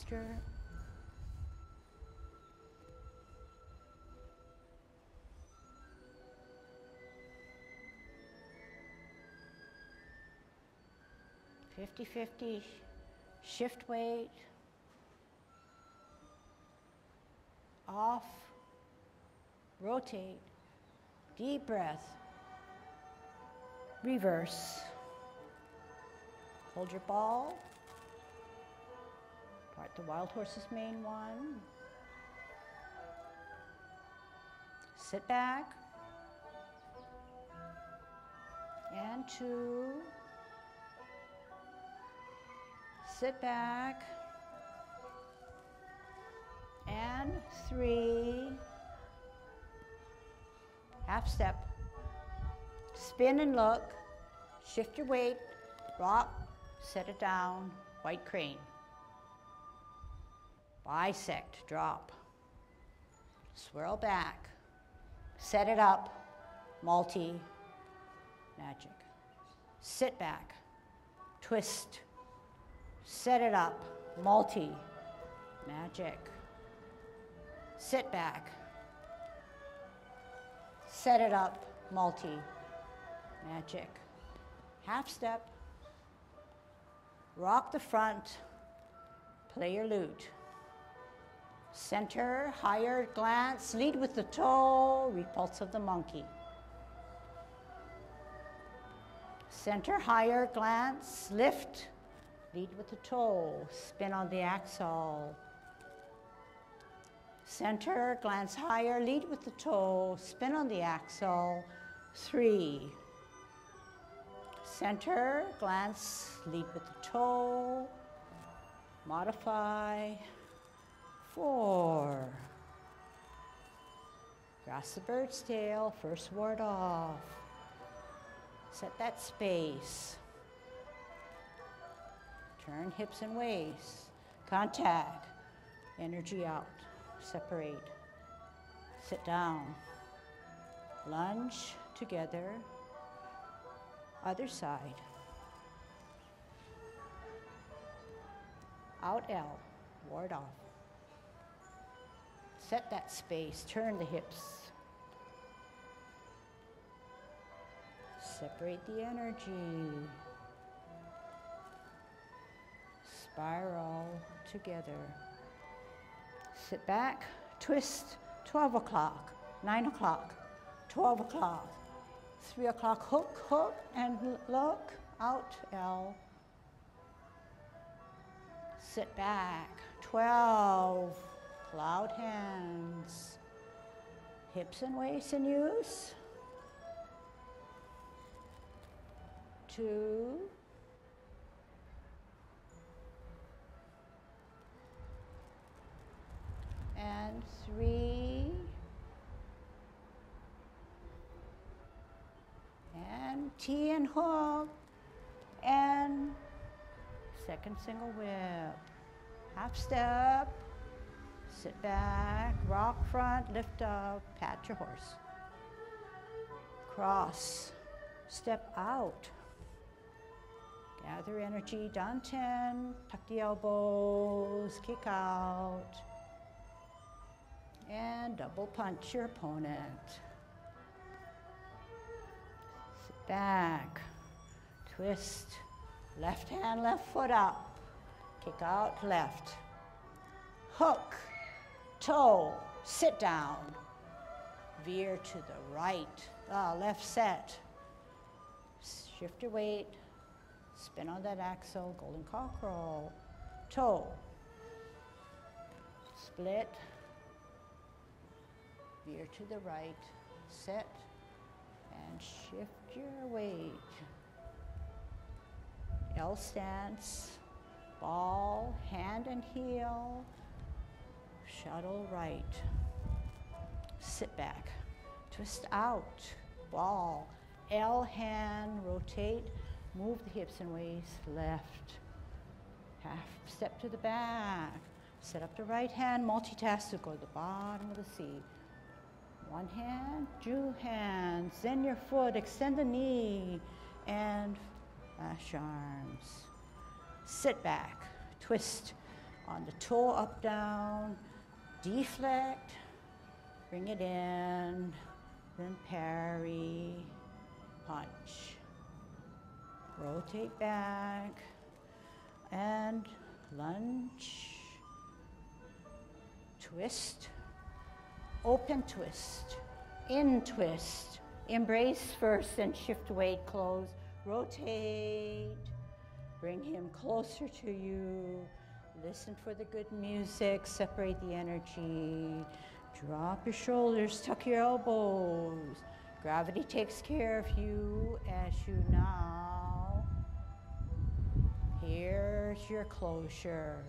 posture. Fifty-fifty, shift weight, off, rotate, deep breath, reverse. Hold your ball. Part the wild horse's mane one. Sit back. And two. Sit back. And three. Half step. Spin and look. Shift your weight. Rock set it down, white crane. Bisect, drop. Swirl back, set it up, multi, magic. Sit back, twist, set it up, multi, magic. Sit back, set it up, multi, magic. Half step, Rock the front, play your lute. Center, higher glance, lead with the toe, repulse of the monkey. Center, higher glance, lift, lead with the toe, spin on the axle. Center, glance higher, lead with the toe, spin on the axle. Three, Center, glance, lead with the toe, modify, four. Grasp the bird's tail, first ward off. Set that space. Turn hips and waist. Contact. Energy out. Separate. Sit down. Lunge together. Other side. Out L, ward off. Set that space, turn the hips. Separate the energy. Spiral together. Sit back, twist, 12 o'clock, 9 o'clock, 12 o'clock, Three o'clock, hook, hook, and look, out, L. Sit back, 12, cloud hands. Hips and waist in use. Two, and three, and T and hook, and second single whip. Half step, sit back, rock front, lift up, pat your horse. Cross, step out. Gather energy, down 10, tuck the elbows, kick out, and double punch your opponent. Sit back, twist, left hand, left foot up, kick out left, hook, toe, sit down, veer to the right, uh, left set, shift your weight, spin on that axle, golden cockerel, toe, split, veer to the right, set, and shift your weight. L stance, ball, hand and heel, shuttle right. Sit back, twist out, ball, L hand, rotate, move the hips and waist left. Half step to the back, set up the right hand, multitask to go to the bottom of the seat. One hand, two hands, then your foot, extend the knee, and flash arms. Sit back, twist On the toe up, down, deflect, bring it in, then parry, punch. Rotate back and lunge, twist, open twist, in twist, embrace first and shift weight close, rotate, bring him closer to you, listen for the good music, separate the energy, drop your shoulders, tuck your elbows, gravity takes care of you as you now Here's your closure.